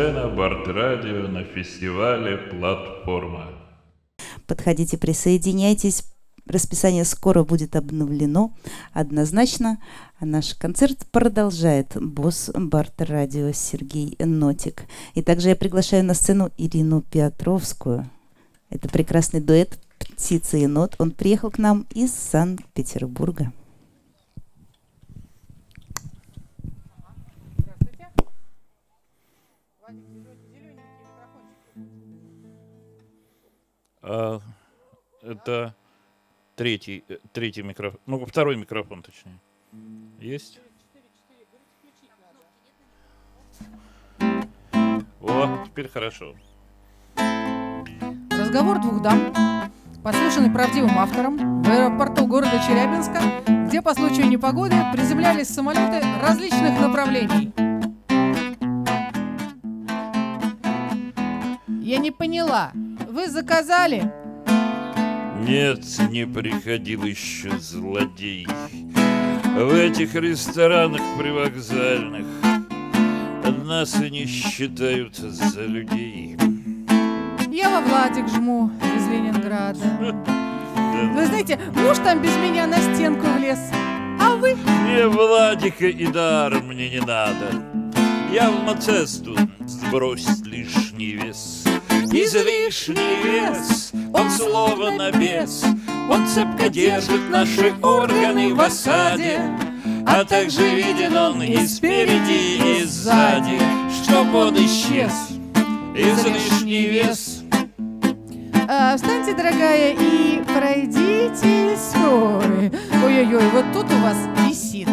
Барт-радио на фестивале «Платформа». Подходите, присоединяйтесь. Расписание скоро будет обновлено однозначно. А наш концерт продолжает босс Барт Радио Сергей Нотик. И также я приглашаю на сцену Ирину Петровскую. Это прекрасный дуэт «Птица и нот». Он приехал к нам из Санкт-Петербурга. А, это третий, э, третий микрофон. Ну, второй микрофон, точнее. Есть? О, теперь хорошо. Разговор двух дам, послушанный правдивым автором в аэропорту города Челябинска, где по случаю непогоды приземлялись самолеты различных направлений. Я не поняла, вы заказали? Нет, не приходил еще злодей. В этих ресторанах привокзальных Нас и не считают за людей. Я во Владик жму из Ленинграда. Вы знаете, муж там без меня на стенку влез. А вы? Мне Владика и дар мне не надо. Я в Мацесту сбросить лишний вес. Излишний вес, он словно бес, Он цепко держит наши органы в осаде, А также виден он и спереди, и сзади, Чтоб он исчез, излишний вес. А, встаньте, дорогая, и пройдитесь. Ой, ой-ой-ой, вот тут у вас висит.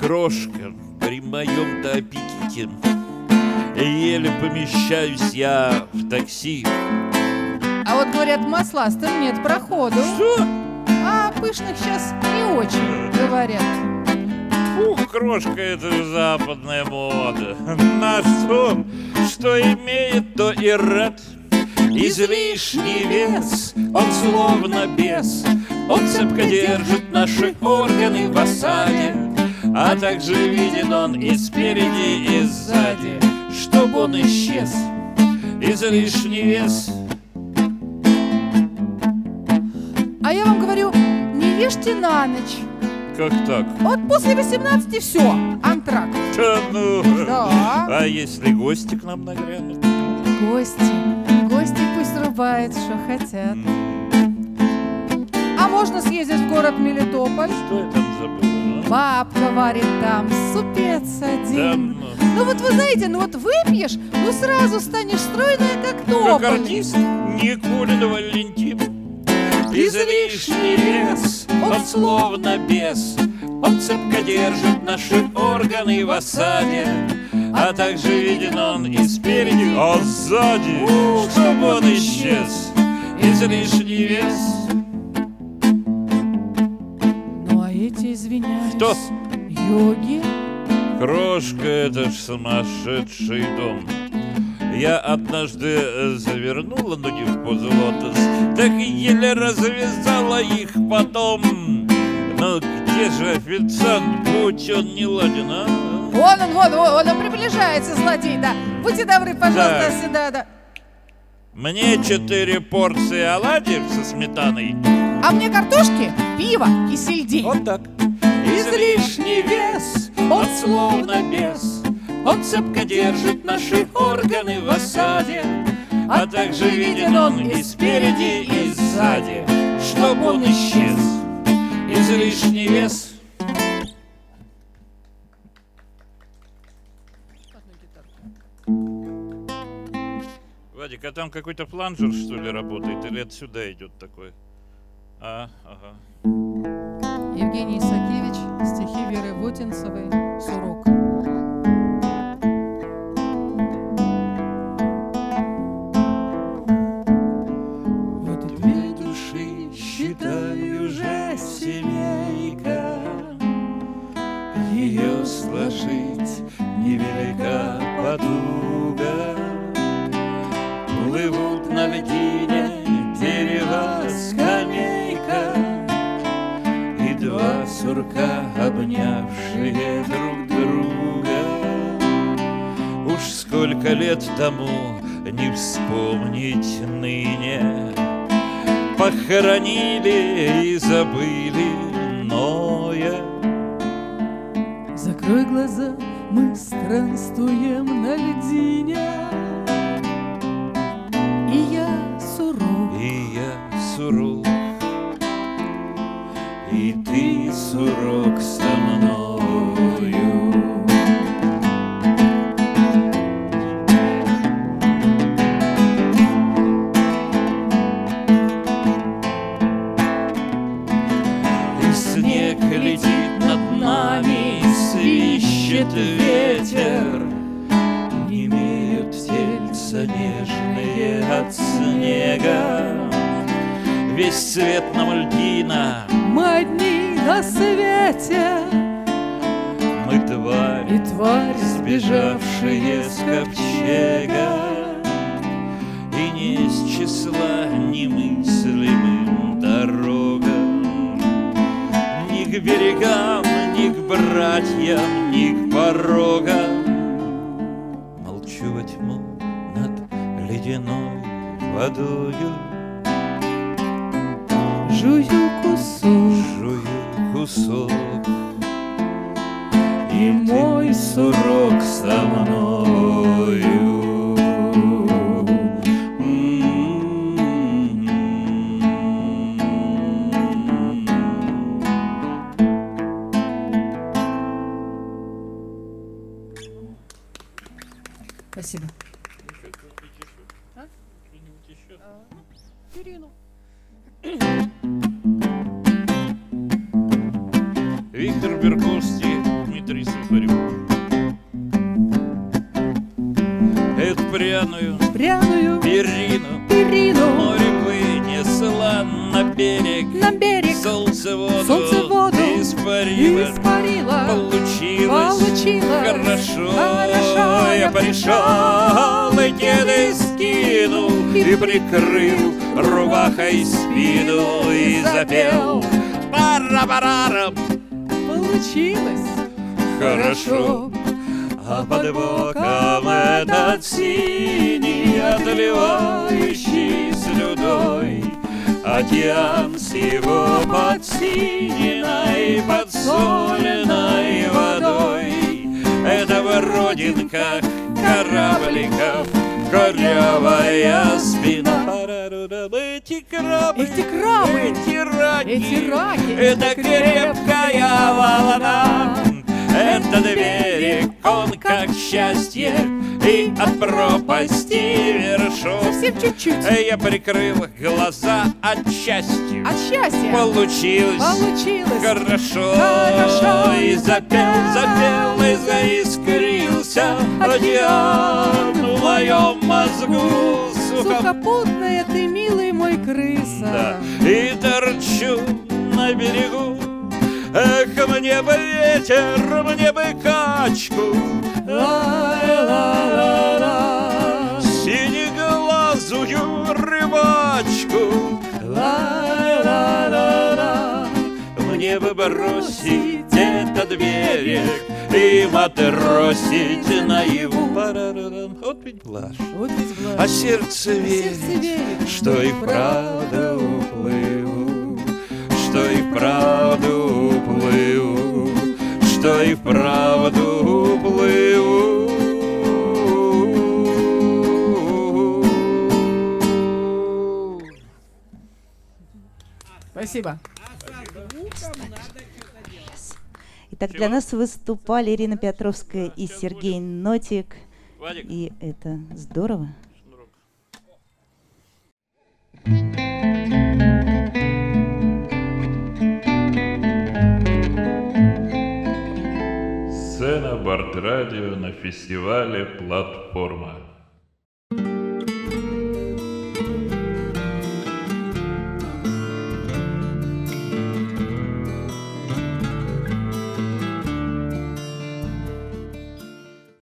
Крошка при моем-то аппетите Еле помещаюсь я в такси. А вот говорят, масластым нет проходу. Что? А пышных сейчас не очень, говорят. Ух, крошка, это же западная мода. Наш сон, что имеет, то и рад. Излишний вес, он словно бес, Он цепко держит наши органы в осаде, А также виден он и спереди, и сзади, Чтоб он исчез, излишний вес. А я вам говорю, не ешьте на ночь. Как так? Вот после 18 все, антракт. Да ну! Да. А если гости к нам нагрянут? Гости, гости пусть рубают, что хотят. А можно съездить в город Мелитополь? Что я там забыл? Бабка варит там супец Да один. ну. Ну вот вы знаете, ну вот выпьешь, ну сразу станешь стройная, как Как тополь. артист Никулин Валентин Излишний вес, он словно бес. Он цепко держит наши органы в осаде. А также виден он и спереди, а сзади Чтобы он исчез, излишний вес Кто? йоги? Крошка, это ж сумасшедший дом Я однажды э, завернула ноги в позу лотос Так и еле развязала их потом Но где же официант, будь он не ладен, а? Вон он, вон, вон, он приближается, злодей, да. Будьте добры, пожалуйста, Так. сюда, да. Мне четыре порции оладьев со сметаной А мне картошки, пиво и сельдей. Вот так Излишний вес, он словно бес Он цепко держит наши органы в осаде А также виден он и спереди, и сзади Чтоб он исчез, излишний вес Вадик, а там какой-то фланжер, что ли, работает? Или отсюда идет такой? А, ага. Евгений Исакевич, стихи Веры Вотинцевой, «Сурок». Вот две души, считай, уже семейка, Ее сложить невелика потуга. Плывут на льдине сурка, обнявшие друг друга. уж сколько лет тому не вспомнить ныне. Похоронили и забыли Ноя Закрой глаза, мы странствуем на льдине снег летит над нами, свищет ветер, Не имеют тельца нежные от снега. Весь свет нам льдина, Мы одни на свете. Мы тварь, И тварь, сбежавшие с ковчега, И не из числа немыслимым к берегам, ни к братьям, ни к порогам. Молчу во тьму над ледяной водою, Жую кусок. Жую кусок, И мой сурок со мною Виктор Берковский, Дмитрий Сухарев. Эту пряную Пряную перину перину море вынесла на берег. на берег Солнце воду, Солнце воду испарило. испарила. Получилось, Получилось хорошо. хорошо. Я пришел и кеды скинул и прикрыл рубахой спину и запел. Пара-парара, Получилось хорошо. А под боком этот синий, отливающий слюдой Океан с его подсиненной, подсоленной водой. Это в родинках корабликов корявая спина Эти крабы, Эти крабы, эти раки, эти раки, это крепкая волна. Этот берег, он как счастье. И от пропасти вершок Совсем чуть-чуть. Я прикрыл глаза от счастья. От счастья. Получилось. Получилось. хорошо. Хорошо. И запел, запел и заискрился Океан в моем мозгу сухо Сухопутная ты, милый мой крыса. да. И торчу на берегу Эх, мне бы ветер, мне бы качку Ла-ла-ла-ла. Синеглазую рыбачку Ла-ла-ла-ла. Мне бы бросить этот берег И матросить наяву. Вот ведь блажь Вот ведь А блажь. сердце верит, Сердце верит, что и вправду уплыву, что и вправду уплыву, что и вправду уплыву. Спасибо. Итак, для нас выступали Ирина Петровская и Сергей Нотик. И это здорово. Сцена Бартрадио на фестивале «Платформа».